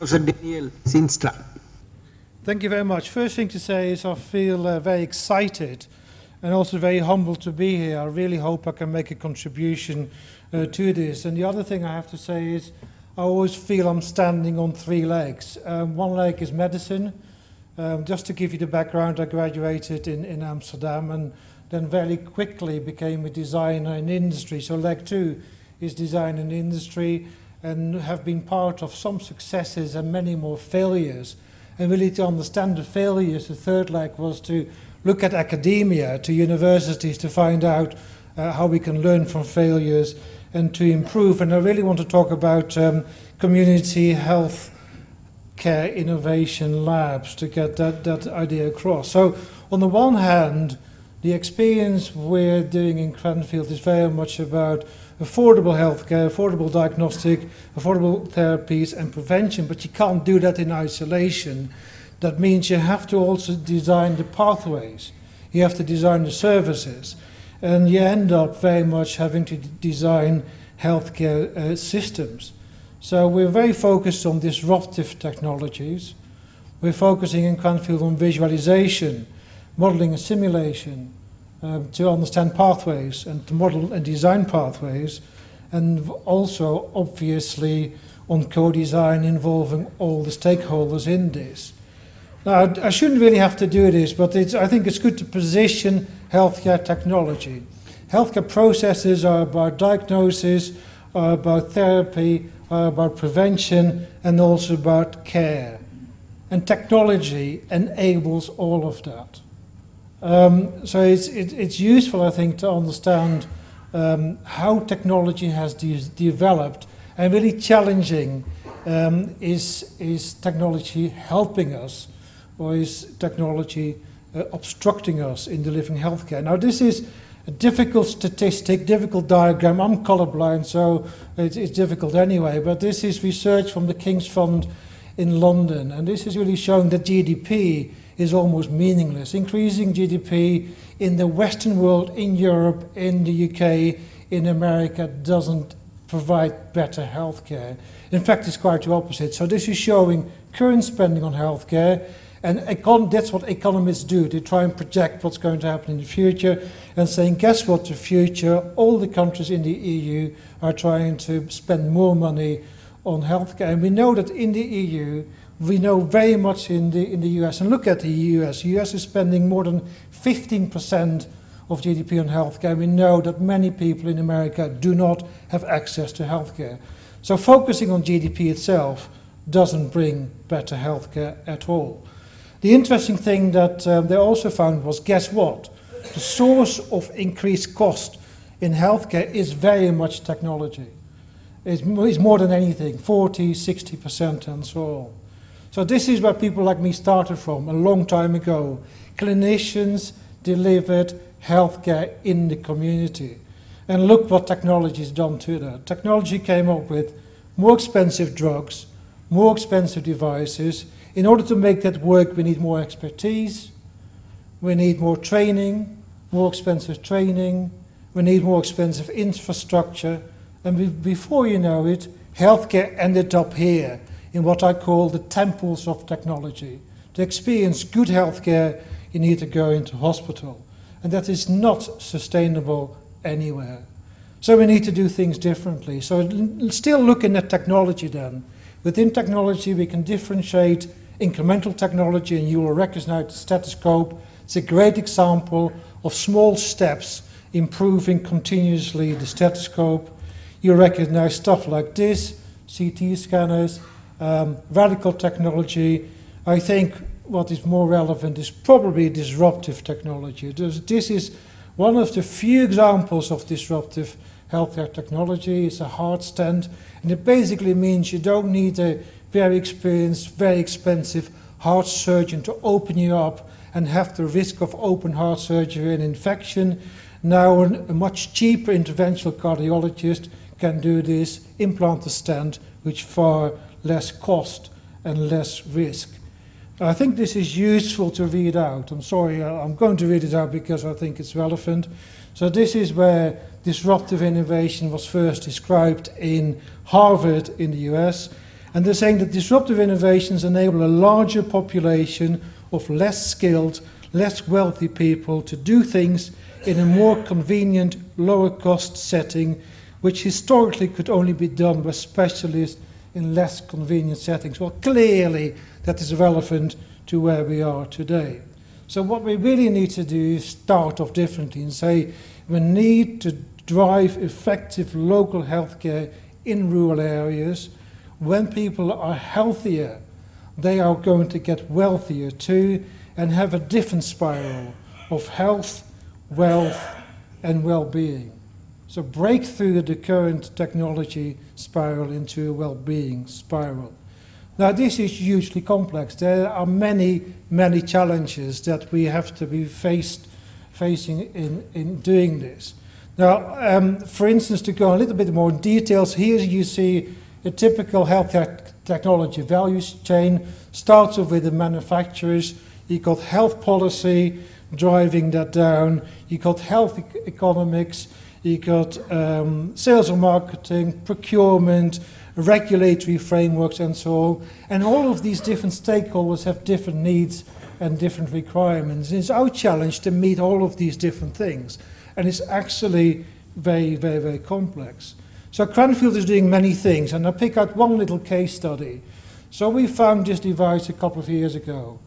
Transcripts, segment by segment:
Professor Daniel Steenstra. Thank you very much. First thing to say is I feel uh, very excited and also very humbled to be here. I really hope I can make a contribution uh, to this. And the other thing I have to say is I always feel I'm standing on three legs. Um, one leg is medicine. Um, just to give you the background, I graduated in, in Amsterdam and then very quickly became a designer in industry. So leg two is design and industry and have been part of some successes and many more failures. And really to understand the failures, the third leg was to look at academia, to universities, to find out uh, how we can learn from failures and to improve. And I really want to talk about um, community health care innovation labs to get that, that idea across. So on the one hand, the experience we're doing in Cranfield is very much about affordable healthcare, affordable diagnostic, affordable therapies and prevention, but you can't do that in isolation. That means you have to also design the pathways. You have to design the services. And you end up very much having to design healthcare uh, systems. So we're very focused on disruptive technologies. We're focusing in Cranfield on visualization, modeling and simulation, um, to understand pathways and to model and design pathways, and also obviously on co-design involving all the stakeholders in this. Now, I shouldn't really have to do this, but I think it's good to position healthcare technology. Healthcare processes are about diagnosis, are about therapy, are about prevention, and also about care. And technology enables all of that. Um, so it's, it, it's useful, I think, to understand um, how technology has de developed and really challenging um, is, is technology helping us or is technology uh, obstructing us in delivering healthcare. Now, this is a difficult statistic, difficult diagram. I'm colorblind, so it's, it's difficult anyway. But this is research from the King's Fund in London, and this is really showing that GDP is almost meaningless. Increasing GDP in the Western world, in Europe, in the UK, in America, doesn't provide better healthcare. In fact, it's quite the opposite. So this is showing current spending on healthcare, and that's what economists do. They try and project what's going to happen in the future and saying, guess what, the future, all the countries in the EU are trying to spend more money on healthcare. And we know that in the EU, we know very much in the, in the US, and look at the US. The US is spending more than 15% of GDP on healthcare. We know that many people in America do not have access to healthcare. So focusing on GDP itself doesn't bring better healthcare at all. The interesting thing that um, they also found was, guess what? The source of increased cost in healthcare is very much technology. It's, it's more than anything, 40, 60% and so on. So this is where people like me started from a long time ago. Clinicians delivered healthcare in the community. And look what technology has done to that. Technology came up with more expensive drugs, more expensive devices. In order to make that work, we need more expertise, we need more training, more expensive training, we need more expensive infrastructure. And before you know it, healthcare ended up here in what I call the temples of technology. To experience good healthcare, you need to go into hospital. And that is not sustainable anywhere. So we need to do things differently. So still looking at technology then. Within technology, we can differentiate incremental technology, and you will recognize the stethoscope. It's a great example of small steps improving continuously the stethoscope. You recognize stuff like this, CT scanners, um, radical technology. I think what is more relevant is probably disruptive technology. This is one of the few examples of disruptive healthcare technology. It's a heart stent, and it basically means you don't need a very experienced, very expensive heart surgeon to open you up and have the risk of open heart surgery and infection. Now, a much cheaper interventional cardiologist can do this, implant the stent, which far less cost and less risk. I think this is useful to read out. I'm sorry, uh, I'm going to read it out because I think it's relevant. So this is where disruptive innovation was first described in Harvard in the US. And they're saying that disruptive innovations enable a larger population of less skilled, less wealthy people to do things in a more convenient, lower cost setting, which historically could only be done by specialists in less convenient settings. Well, clearly that is relevant to where we are today. So what we really need to do is start off differently and say we need to drive effective local healthcare in rural areas. When people are healthier, they are going to get wealthier too and have a different spiral of health, wealth, and well being. So break through the current technology spiral into a well being spiral. Now, this is hugely complex. There are many, many challenges that we have to be faced, facing in, in doing this. Now, um, for instance, to go a little bit more in details, here you see a typical health technology value chain. Starts off with the manufacturers. You've got health policy driving that down. You've got health e economics. You've got um, sales and marketing, procurement, regulatory frameworks, and so on. And all of these different stakeholders have different needs and different requirements. And it's our challenge to meet all of these different things. And it's actually very, very, very complex. So Cranfield is doing many things, and I'll pick out one little case study. So we found this device a couple of years ago.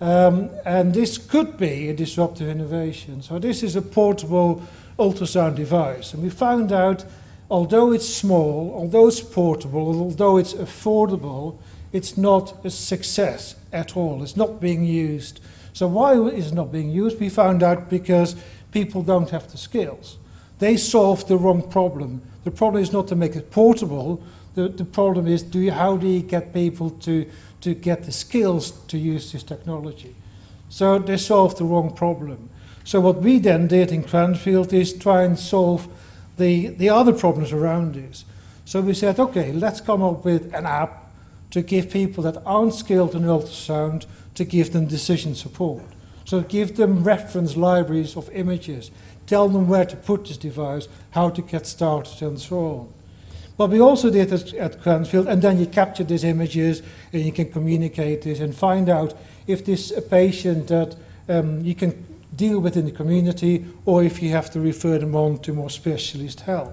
Um, and this could be a disruptive innovation. So this is a portable ultrasound device. And we found out, although it's small, although it's portable, although it's affordable, it's not a success at all. It's not being used. So why is it not being used? We found out because people don't have the skills. They solved the wrong problem. The problem is not to make it portable. The, the problem is do you, how do you get people to, to get the skills to use this technology? So they solved the wrong problem. So what we then did in Cranfield is try and solve the, the other problems around this. So we said, okay, let's come up with an app to give people that aren't skilled in ultrasound to give them decision support. So give them reference libraries of images, tell them where to put this device, how to get started, and so on. What we also did at, at Cranfield, and then you capture these images and you can communicate this and find out if this a patient that um, you can deal with in the community or if you have to refer them on to more specialist help.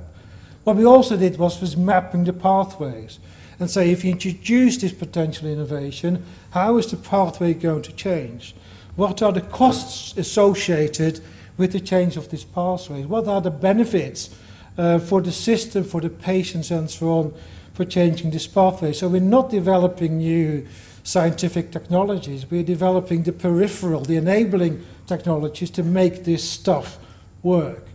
What we also did was, was mapping the pathways and say if you introduce this potential innovation, how is the pathway going to change? What are the costs associated with the change of this pathway? What are the benefits uh, for the system, for the patients and so on, for changing this pathway? So we're not developing new scientific technologies, we're developing the peripheral, the enabling technologies to make this stuff work.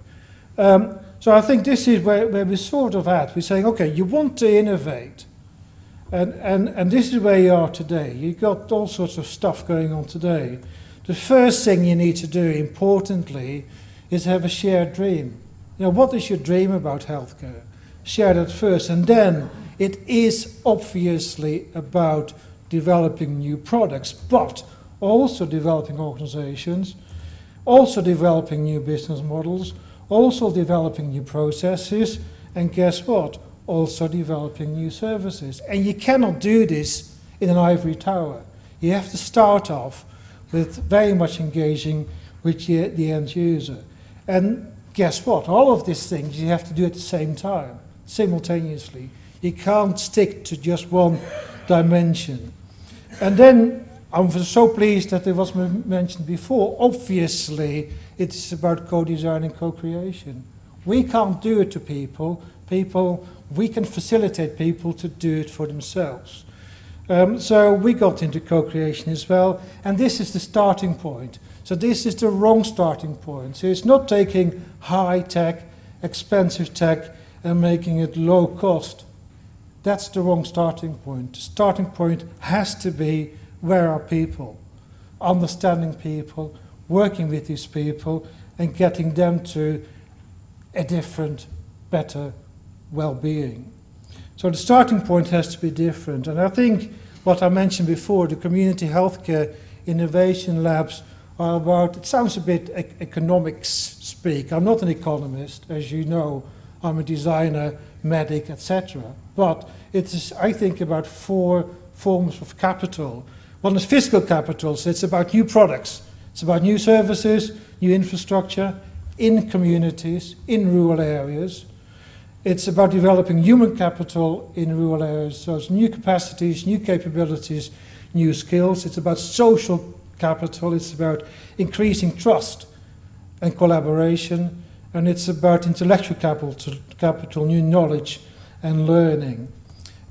Um, so I think this is where, where we're sort of at. We're saying, okay, you want to innovate. And, and, and this is where you are today. You've got all sorts of stuff going on today. The first thing you need to do, importantly, is have a shared dream. You know, what is your dream about healthcare? Share that first. And then it is obviously about developing new products, but also developing organizations, also developing new business models, also developing new processes, and guess what? Also developing new services. And you cannot do this in an ivory tower. You have to start off with very much engaging with the, end user. And guess what? All of these things you have to do at the same time, simultaneously. You can't stick to just one dimension. And then I'm so pleased that it was mentioned before. Obviously, it's about co-design and co-creation. We can't do it to people. People, we can facilitate people to do it for themselves. Um, so we got into co-creation as well, and this is the starting point. So this is the wrong starting point. So it's not taking high tech, expensive tech, and making it low cost. That's the wrong starting point. The starting point has to be where are people, understanding people, working with these people, and getting them to a different, better well-being. So the starting point has to be different. And I think what I mentioned before, the community healthcare innovation labs are about, it sounds a bit e economics speak. I'm not an economist, as you know. I'm a designer, medic, etc. But it is, I think, about four forms of capital. One is fiscal capital, so it's about new products, it's about new services, new infrastructure in communities, in rural areas. It's about developing human capital in rural areas, so it's new capacities, new capabilities, new skills. It's about social capital, it's about increasing trust and collaboration, and it's about intellectual capital, capital new knowledge and learning.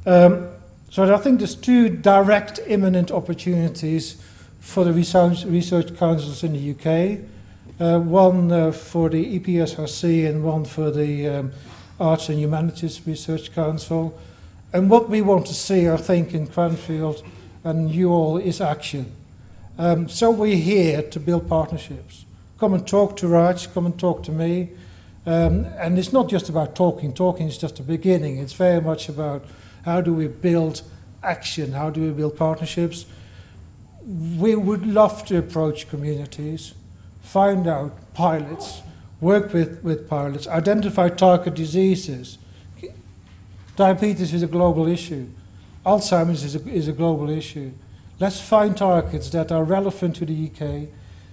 Um, so I think there's two direct imminent opportunities for the research, research councils in the UK. Uh, one uh, for the EPSRC and one for the um, Arts and Humanities Research Council. And what we want to see, I think, in Cranfield and you all is action. Um, so we're here to build partnerships. Come and talk to Raj, come and talk to me. Um, and it's not just about talking, talking is just the beginning. It's very much about how do we build action, how do we build partnerships. We would love to approach communities, find out pilots, work with, with pilots, identify target diseases. Diabetes is a global issue. Alzheimer's is a, is a global issue. Let's find targets that are relevant to the UK,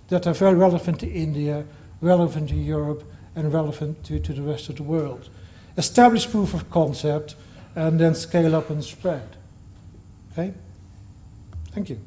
that are very relevant to India, relevant to Europe, and relevant to, to the rest of the world. Establish proof of concept, and then scale up and spread. Okay? Thank you.